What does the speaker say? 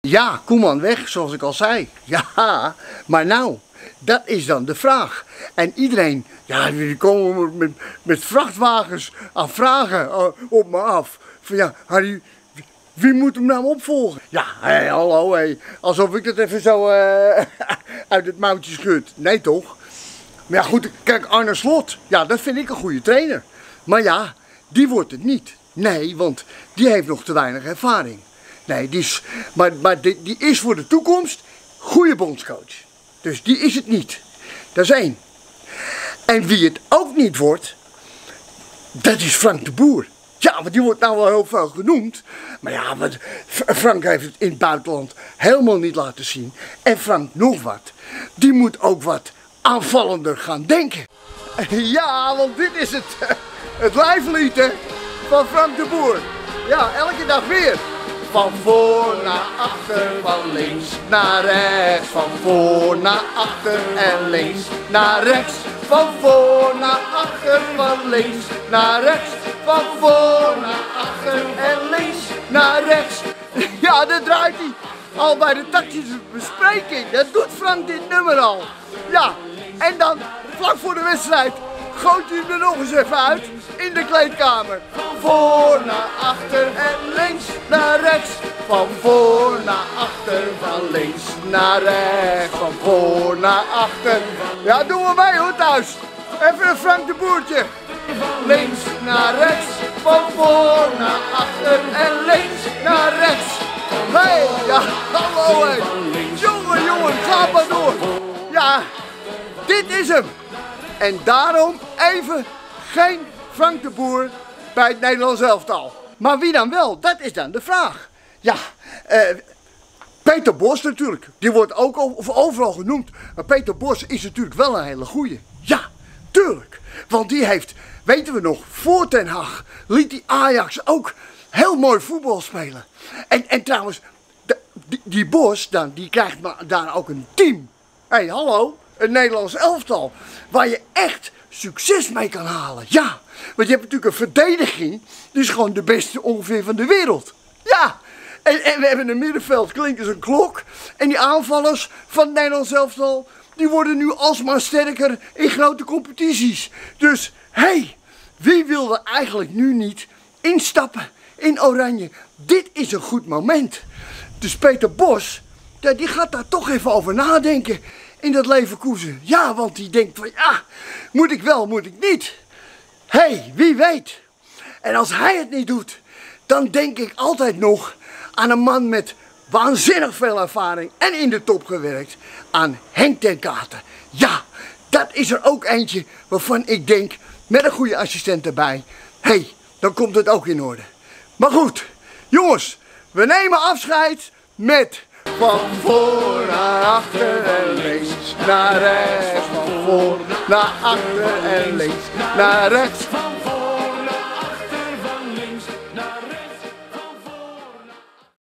Ja, Koeman weg, zoals ik al zei. Ja, maar nou, dat is dan de vraag. En iedereen, ja, die komen met, met vrachtwagens aan vragen uh, op me af. Van ja, wie moet hem nou opvolgen? Ja, hé, hallo, hé. alsof ik dat even zo uh, uit het mouwtje schud. Nee toch? Maar ja goed, kijk, Arne Slot, ja, dat vind ik een goede trainer. Maar ja, die wordt het niet. Nee, want die heeft nog te weinig ervaring. Nee, die is, maar, maar die, is voor de toekomst goede bondscoach. Dus die is het niet. Dat is één. En wie het ook niet wordt, dat is Frank de Boer. Ja, want die wordt nou wel heel veel genoemd. Maar ja, want Frank heeft het in het buitenland helemaal niet laten zien. En Frank nog wat. Die moet ook wat aanvallender gaan denken. Ja, want dit is het, het lijflied van Frank de Boer. Ja, elke dag weer. Van voor naar achter, van links naar rechts. Van voor naar achter en links naar rechts. Van voor naar achter, van links naar rechts. Van voor naar achter en links naar rechts. Ja, dat draait hij al bij de tactische bespreking. Dat doet Frank dit nummer al. Ja, en dan vlak voor de wedstrijd hij hem er nog eens even uit in de kleedkamer. Van voor naar achter en links naar rechts. Van voor naar achter, van links naar rechts. Van voor naar achter. Ja, doen we mee hoor thuis. Even een Frank de Boertje. Links naar rechts. Van voor naar achter en links naar rechts. Hey, ja, hallo hé. Jongen, jongen, ga maar door. Ja, dit is hem. En daarom even geen Frank de Boer bij het Nederlands elftal. Maar wie dan wel? Dat is dan de vraag. Ja, eh, Peter Bos natuurlijk. Die wordt ook overal genoemd. Maar Peter Bos is natuurlijk wel een hele goeie. Ja, tuurlijk. Want die heeft, weten we nog, voor Ten Hag liet die Ajax ook heel mooi voetbal spelen. En, en trouwens, die, die Bos dan, die krijgt maar daar ook een team. Hé, hey, hallo, een Nederlands elftal. Waar je echt succes mee kan halen. Ja, want je hebt natuurlijk een verdediging. Die is gewoon de beste ongeveer van de wereld. Ja, en, en we hebben een middenveld, klinkt als een klok. En die aanvallers van het Nederlands elftal, die worden nu alsmaar sterker in grote competities. Dus, hé, hey, wie wil er eigenlijk nu niet instappen in Oranje? Dit is een goed moment. Dus Peter Bos, die gaat daar toch even over nadenken in dat Leverkusen. Ja, want die denkt van ja, moet ik wel, moet ik niet. Hé, hey, wie weet. En als hij het niet doet, dan denk ik altijd nog aan een man met waanzinnig veel ervaring en in de top gewerkt. Aan Henk ten Katen. Ja, dat is er ook eentje waarvan ik denk, met een goede assistent erbij, hé, hey, dan komt het ook in orde. Maar goed, jongens, we nemen afscheid met van voor naar achter en links naar rechts. Van voor naar achter en links naar rechts.